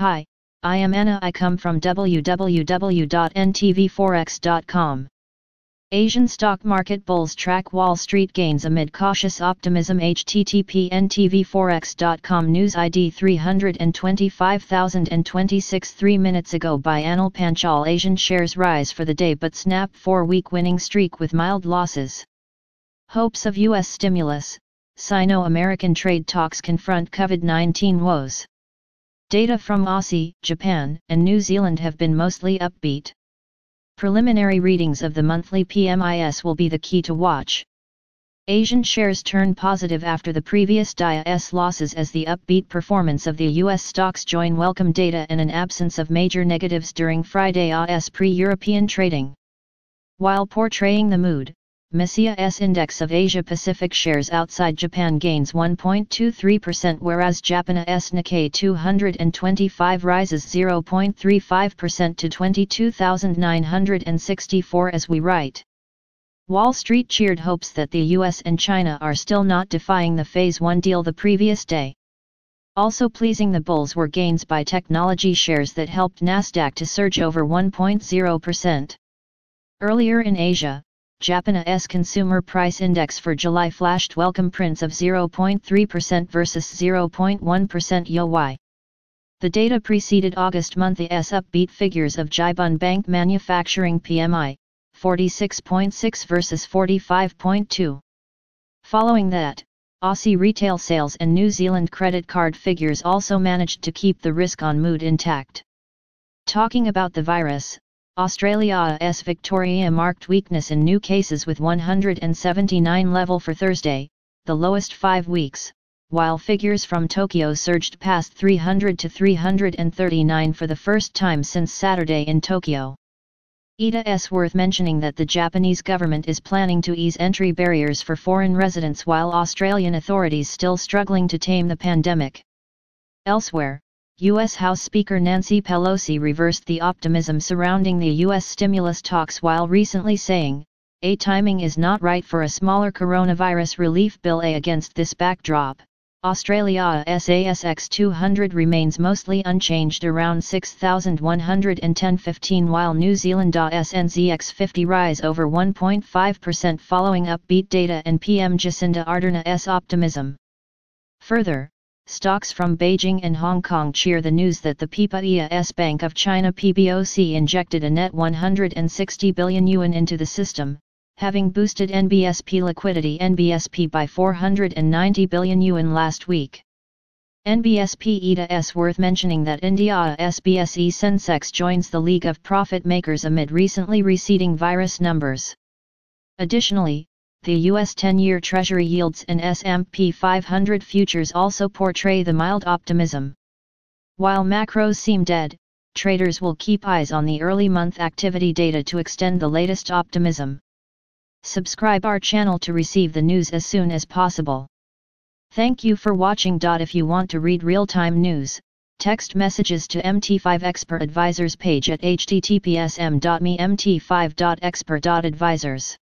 Hi, I am Anna. I come from www.ntvforex.com. Asian stock market bulls track Wall Street gains amid cautious optimism. http ntvforex.com News ID 325026 3 minutes ago by Anil Panchal Asian shares rise for the day but snap 4-week winning streak with mild losses. Hopes of U.S. stimulus, Sino-American trade talks confront COVID-19 woes. Data from Aussie, Japan, and New Zealand have been mostly upbeat. Preliminary readings of the monthly PMIS will be the key to watch. Asian shares turn positive after the previous DIAS losses as the upbeat performance of the US stocks join welcome data and an absence of major negatives during Friday AS pre-European trading. While portraying the mood, S index of Asia-Pacific shares outside Japan gains 1.23% whereas S Nikkei 225 rises 0.35% to 22,964 as we write. Wall Street cheered hopes that the US and China are still not defying the Phase 1 deal the previous day. Also pleasing the bulls were gains by technology shares that helped Nasdaq to surge over 1.0%. Earlier in Asia, Japanese Consumer Price Index for July flashed welcome prints of 0.3% versus 0.1% YoY. The data preceded August month's upbeat figures of Jibun Bank Manufacturing PMI, 46.6 versus 45.2. Following that, Aussie retail sales and New Zealand credit card figures also managed to keep the risk on mood intact. Talking about the virus, Australia's Victoria marked weakness in new cases with 179 level for Thursday, the lowest five weeks, while figures from Tokyo surged past 300 to 339 for the first time since Saturday in Tokyo. It worth mentioning that the Japanese government is planning to ease entry barriers for foreign residents while Australian authorities still struggling to tame the pandemic. Elsewhere, U.S. House Speaker Nancy Pelosi reversed the optimism surrounding the U.S. stimulus talks while recently saying, a timing is not right for a smaller coronavirus relief bill A against this backdrop. Australia's ASX 200 remains mostly unchanged around 6,110.15 while New Zealand's NZX 50 rise over 1.5% following upbeat data and PM Jacinda Ardern's optimism. Further, stocks from Beijing and Hong Kong cheer the news that the PPAS Bank of China PBOC injected a net 160 billion yuan into the system, having boosted NBSP liquidity NBSP by 490 billion yuan last week. NBSP ETA S worth mentioning that India SBSE Sensex joins the League of Profit Makers amid recently receding virus numbers. Additionally, the U.S. 10-year Treasury yields and S&P 500 futures also portray the mild optimism. While macros seem dead, traders will keep eyes on the early month activity data to extend the latest optimism. Subscribe our channel to receive the news as soon as possible. Thank you for watching. If you want to read real-time news, text messages to MT5 Expert Advisors page at https m.me mt5.expert.advisors.